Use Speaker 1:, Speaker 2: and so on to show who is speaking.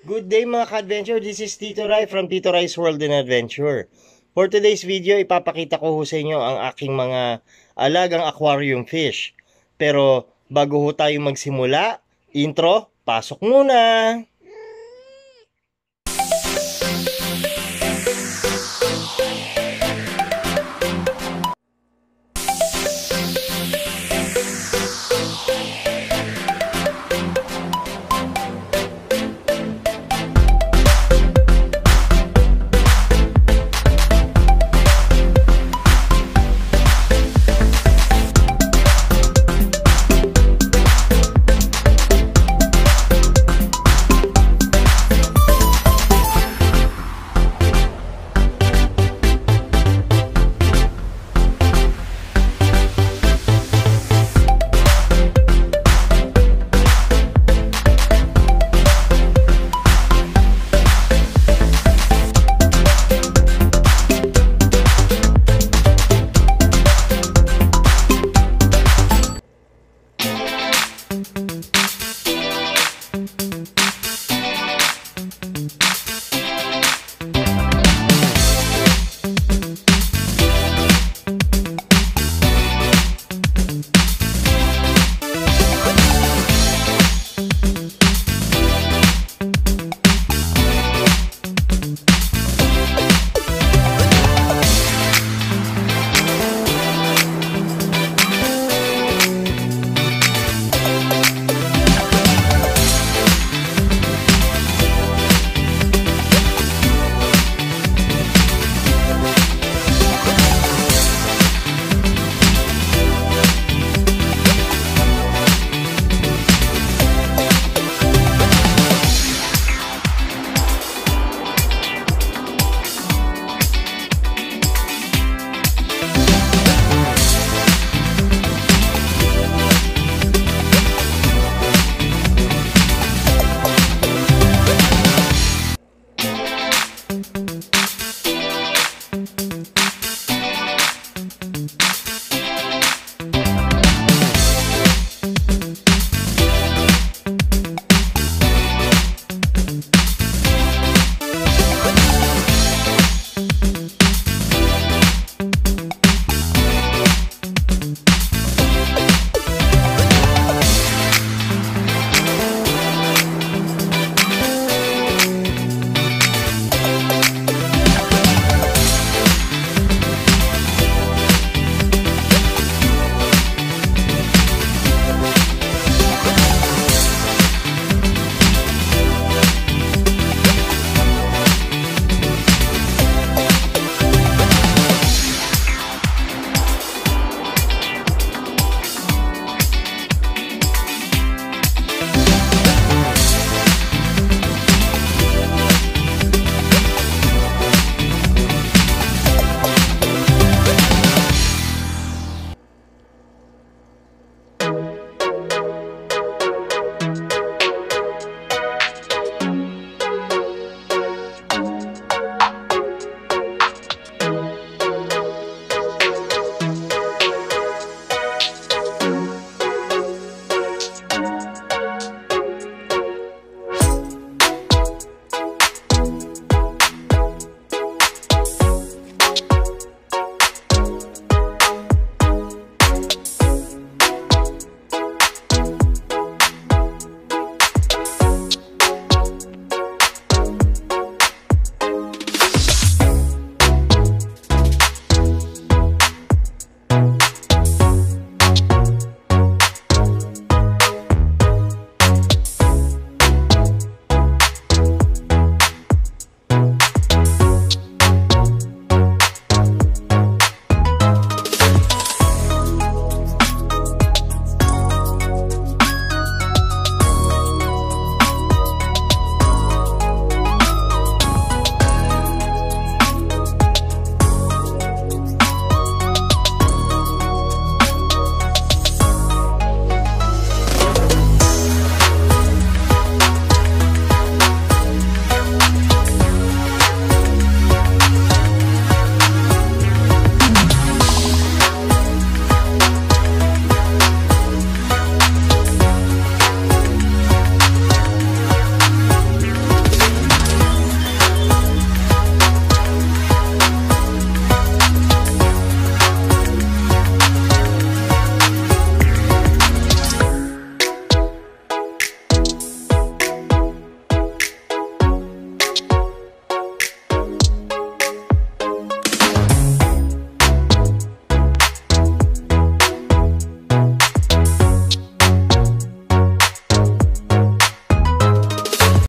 Speaker 1: Good day mga ka-adventure, this is Tito Rai from Tito Rai's World and Adventure. For today's video, ipapakita ko ho sa inyo ang aking mga alagang aquarium fish. Pero bago ho tayo magsimula, intro, pasok muna!